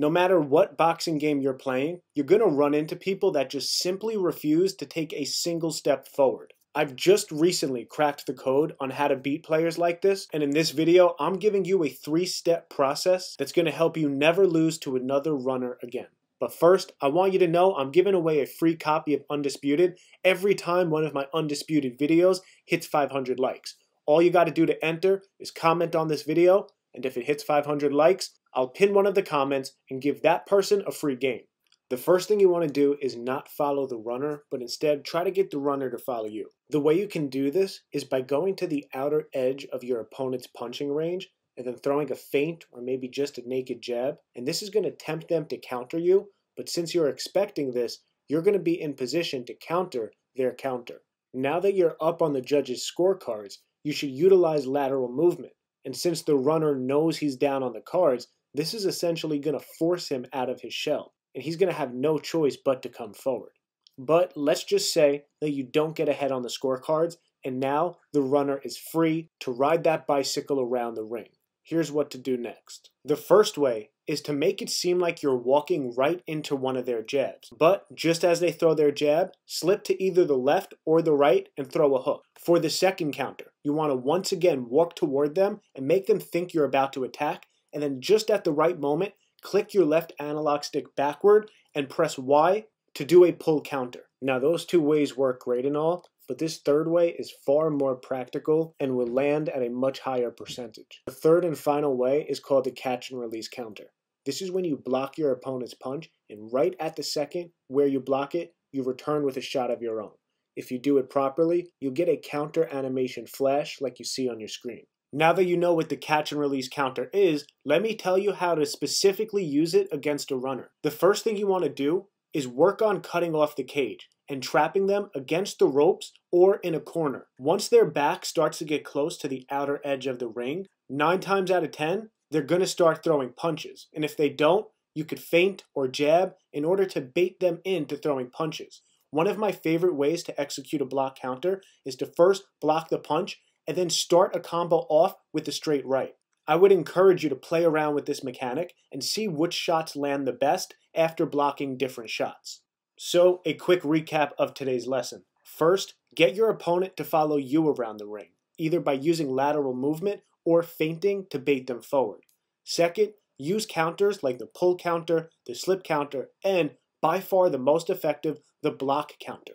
No matter what boxing game you're playing, you're going to run into people that just simply refuse to take a single step forward. I've just recently cracked the code on how to beat players like this, and in this video, I'm giving you a three-step process that's going to help you never lose to another runner again. But first, I want you to know I'm giving away a free copy of Undisputed every time one of my Undisputed videos hits 500 likes. All you got to do to enter is comment on this video, and if it hits 500 likes, I'll pin one of the comments and give that person a free game. The first thing you want to do is not follow the runner, but instead try to get the runner to follow you. The way you can do this is by going to the outer edge of your opponent's punching range and then throwing a feint or maybe just a naked jab. And this is going to tempt them to counter you, but since you're expecting this, you're going to be in position to counter their counter. Now that you're up on the judge's scorecards, you should utilize lateral movement. And since the runner knows he's down on the cards, this is essentially going to force him out of his shell, and he's going to have no choice but to come forward. But let's just say that you don't get ahead on the scorecards, and now the runner is free to ride that bicycle around the ring. Here's what to do next. The first way is to make it seem like you're walking right into one of their jabs. But just as they throw their jab, slip to either the left or the right and throw a hook. For the second counter, you want to once again walk toward them and make them think you're about to attack and then just at the right moment, click your left analog stick backward and press Y to do a pull counter. Now those two ways work great and all, but this third way is far more practical and will land at a much higher percentage. The third and final way is called the catch and release counter. This is when you block your opponent's punch and right at the second where you block it, you return with a shot of your own. If you do it properly, you'll get a counter animation flash like you see on your screen. Now that you know what the catch and release counter is, let me tell you how to specifically use it against a runner. The first thing you want to do is work on cutting off the cage and trapping them against the ropes or in a corner. Once their back starts to get close to the outer edge of the ring, 9 times out of 10, they're going to start throwing punches. And if they don't, you could feint or jab in order to bait them into throwing punches. One of my favorite ways to execute a block counter is to first block the punch and then start a combo off with the straight right. I would encourage you to play around with this mechanic and see which shots land the best after blocking different shots. So, a quick recap of today's lesson. First, get your opponent to follow you around the ring, either by using lateral movement or feinting to bait them forward. Second, use counters like the pull counter, the slip counter, and, by far the most effective, the block counter.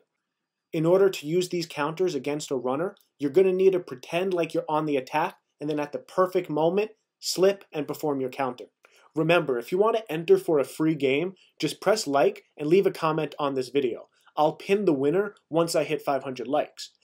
In order to use these counters against a runner, you're going to need to pretend like you're on the attack and then at the perfect moment, slip and perform your counter. Remember, if you want to enter for a free game, just press like and leave a comment on this video. I'll pin the winner once I hit 500 likes.